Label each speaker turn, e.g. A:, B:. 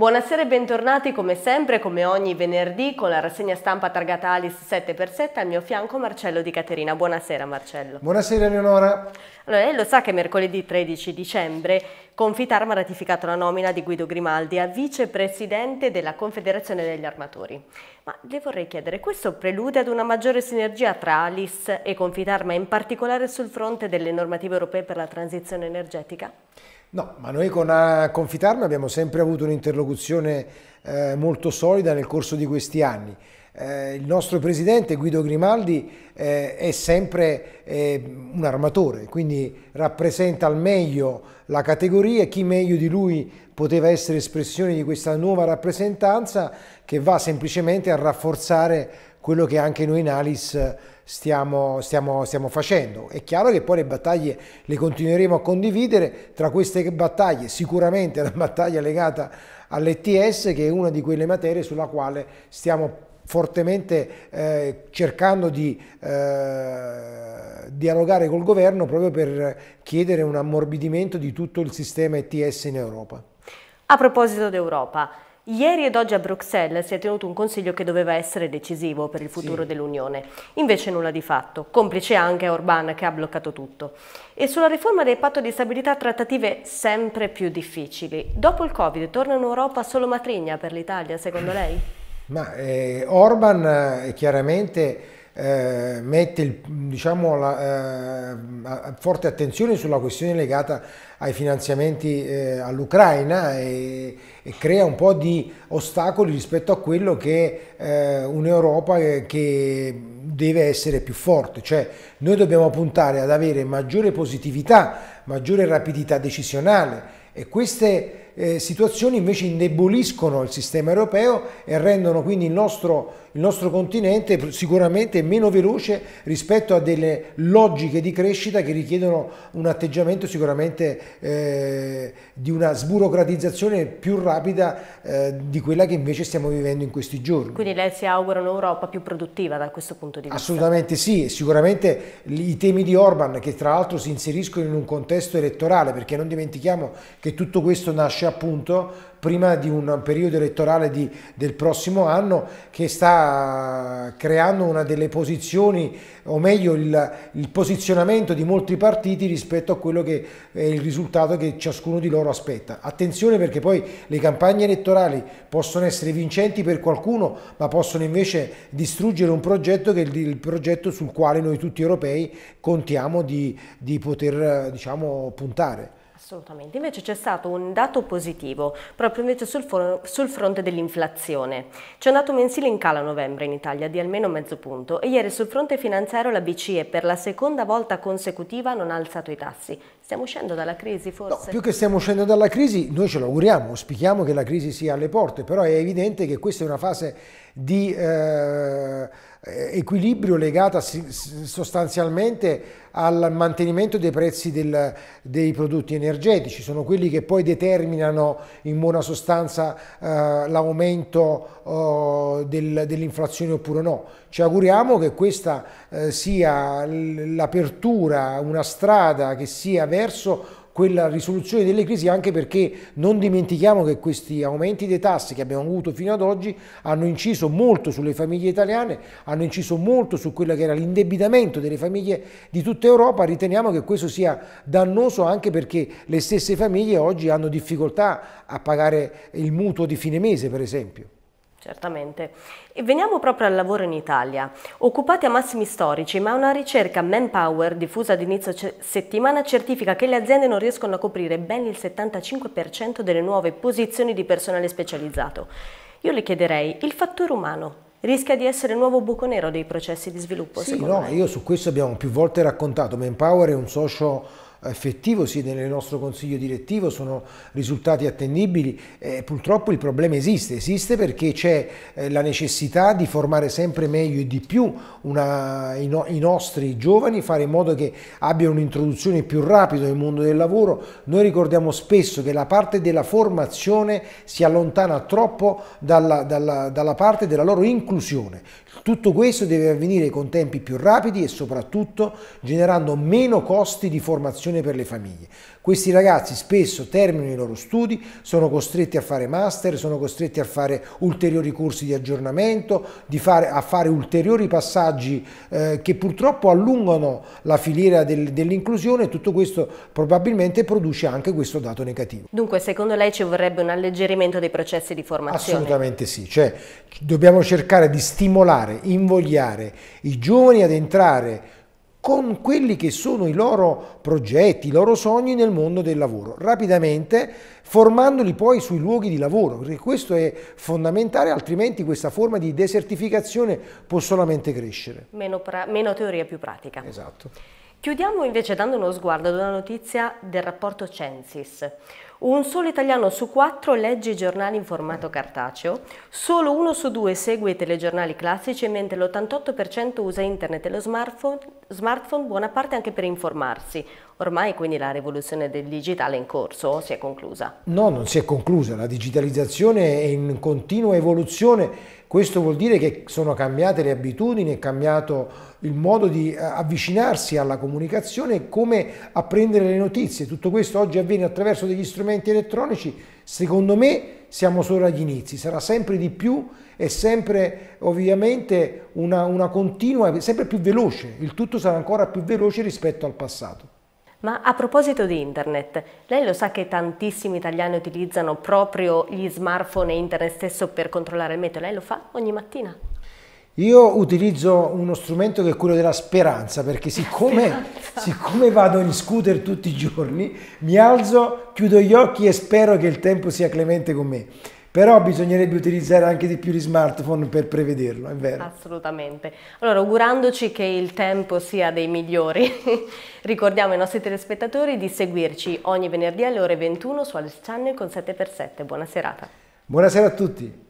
A: Buonasera e bentornati come sempre, come ogni venerdì, con la rassegna stampa targata Alice 7x7 al mio fianco Marcello Di Caterina. Buonasera Marcello.
B: Buonasera Eleonora.
A: Allora, lei lo sa che mercoledì 13 dicembre Confitarma ha ratificato la nomina di Guido Grimaldi a vicepresidente della Confederazione degli Armatori. Ma le vorrei chiedere, questo prelude ad una maggiore sinergia tra Alice e Confitarma, in particolare sul fronte delle normative europee per la transizione energetica?
B: No, ma noi con uh, Confitarma abbiamo sempre avuto un'interlocuzione eh, molto solida nel corso di questi anni. Eh, il nostro presidente Guido Grimaldi eh, è sempre eh, un armatore, quindi rappresenta al meglio la categoria chi meglio di lui poteva essere espressione di questa nuova rappresentanza che va semplicemente a rafforzare quello che anche noi in Alice stiamo, stiamo, stiamo facendo. È chiaro che poi le battaglie le continueremo a condividere, tra queste battaglie sicuramente la battaglia legata all'ETS che è una di quelle materie sulla quale stiamo fortemente eh, cercando di eh, dialogare col governo proprio per chiedere un ammorbidimento di tutto il sistema ETS in Europa.
A: A proposito d'Europa, Ieri ed oggi a Bruxelles si è tenuto un consiglio che doveva essere decisivo per il futuro sì. dell'Unione, invece nulla di fatto, complice anche Orban che ha bloccato tutto. E sulla riforma del patto di stabilità trattative sempre più difficili. Dopo il Covid torna in Europa solo matrigna per l'Italia, secondo lei?
B: Ma eh, Orban eh, chiaramente eh, mette il, diciamo, la, eh, forte attenzione sulla questione legata ai finanziamenti eh, all'Ucraina e, e, crea un po' di ostacoli rispetto a quello che è un'Europa che deve essere più forte, cioè noi dobbiamo puntare ad avere maggiore positività, maggiore rapidità decisionale e queste eh, situazioni invece indeboliscono il sistema europeo e rendono quindi il nostro, il nostro continente sicuramente meno veloce rispetto a delle logiche di crescita che richiedono un atteggiamento sicuramente eh, di una sburocratizzazione più rapida eh, di quella che invece stiamo vivendo in questi giorni.
A: Quindi lei si augura un'Europa più produttiva da questo punto di vista?
B: Assolutamente sì, sicuramente i temi di Orban che tra l'altro si inseriscono in un contesto elettorale perché non dimentichiamo che tutto questo nasce appunto prima di un periodo elettorale di, del prossimo anno che sta creando una delle posizioni, o meglio il, il, posizionamento di molti partiti rispetto a quello che è il risultato che ciascuno di loro aspetta. Attenzione perché poi le campagne elettorali possono essere vincenti per qualcuno, ma possono invece distruggere un progetto che è il, il progetto sul quale noi tutti europei contiamo di, di poter diciamo, puntare.
A: Assolutamente, invece c'è stato un dato positivo proprio invece sul, sul fronte dell'inflazione. C'è un dato mensile in calo a novembre in Italia di almeno mezzo punto e ieri sul fronte finanziario la BCE per la seconda volta consecutiva non ha alzato i tassi. Stiamo uscendo dalla crisi forse?
B: No, più che stiamo uscendo dalla crisi, noi ce lo auguriamo, auspichiamo che la crisi sia alle porte, però è evidente che questa è una fase di eh, equilibrio legata sostanzialmente al mantenimento dei prezzi del, dei prodotti energetici, sono quelli che poi determinano in buona sostanza eh, l'aumento eh, del, dell'inflazione oppure no. Ci auguriamo che questa eh, sia l'apertura, una strada che sia verso quella risoluzione delle crisi anche perché non dimentichiamo che questi aumenti dei tassi che abbiamo avuto fino ad oggi hanno inciso molto sulle famiglie italiane, hanno inciso molto su quello che era l'indebitamento delle famiglie di tutta Europa, riteniamo che questo sia dannoso anche perché le stesse famiglie oggi hanno difficoltà a pagare il mutuo di fine mese per esempio.
A: Certamente. E veniamo proprio al lavoro in Italia. Occupati a massimi storici, ma una ricerca Manpower diffusa ad inizio settimana certifica che le aziende non riescono a coprire ben il 75% delle nuove posizioni di personale specializzato. Io le chiederei, il fattore umano rischia di essere il nuovo buco nero dei processi di sviluppo?
B: Sì, no, me? io su questo abbiamo più volte raccontato. Manpower è un socio effettivo sì, nel nostro consiglio direttivo, sono risultati attendibili. Eh, purtroppo il problema esiste, esiste perché c'è eh, la necessità di formare sempre meglio e di più una, i, no, i, nostri giovani, fare in modo che abbiano un'introduzione più rapida nel mondo del lavoro. Noi ricordiamo spesso che la parte della formazione si allontana troppo dalla, dalla, dalla parte della loro inclusione. Tutto questo deve avvenire con tempi più rapidi e soprattutto generando meno costi di formazione soluzione per le famiglie. Questi ragazzi spesso terminano i loro studi, sono costretti a fare master, sono costretti a fare ulteriori corsi di aggiornamento, di fare, a fare ulteriori passaggi eh, che purtroppo allungano la filiera del, dell'inclusione e tutto questo probabilmente produce anche questo dato negativo.
A: Dunque secondo lei ci vorrebbe un alleggerimento dei processi di formazione?
B: Assolutamente sì, cioè dobbiamo cercare di stimolare, invogliare i giovani ad entrare con quelli che sono i loro progetti, i loro sogni nel mondo del lavoro, rapidamente formandoli poi sui luoghi di lavoro, perché questo è fondamentale, altrimenti questa forma di desertificazione può solamente crescere.
A: Meno, meno teoria, più pratica.
B: Esatto.
A: Chiudiamo invece dando uno sguardo ad una notizia del rapporto Censis. Un solo italiano su quattro legge i giornali in formato cartaceo, solo uno su due segue i telegiornali classici, mentre l'88% usa internet e lo smartphone, smartphone, buona parte anche per informarsi. Ormai quindi la rivoluzione del digitale è in corso o si è conclusa?
B: No, non si è conclusa, la digitalizzazione è in continua evoluzione questo vuol dire che sono cambiate le abitudini, è cambiato il modo di eh, avvicinarsi alla comunicazione come apprendere le notizie. Tutto questo oggi avviene attraverso degli strumenti elettronici. Secondo me siamo solo agli inizi, sarà sempre di più e sempre ovviamente una, una continua, sempre più veloce. Il tutto sarà ancora più veloce rispetto al passato.
A: Ma a proposito di internet, lei lo sa che tantissimi italiani utilizzano proprio gli smartphone e internet stesso per controllare il meteo? Lei lo fa ogni mattina?
B: Io utilizzo uno strumento che è quello della speranza, perché siccome, siccome, vado in scooter tutti i giorni, mi alzo, chiudo gli occhi e spero che il tempo sia clemente con me. Però bisognerebbe utilizzare anche di più gli smartphone per prevederlo, è vero.
A: Assolutamente. Allora, augurandoci che il tempo sia dei migliori, ricordiamo ai nostri telespettatori di seguirci ogni venerdì alle ore 21 su Alice Channel con 7x7. Buona serata.
B: Buonasera a tutti.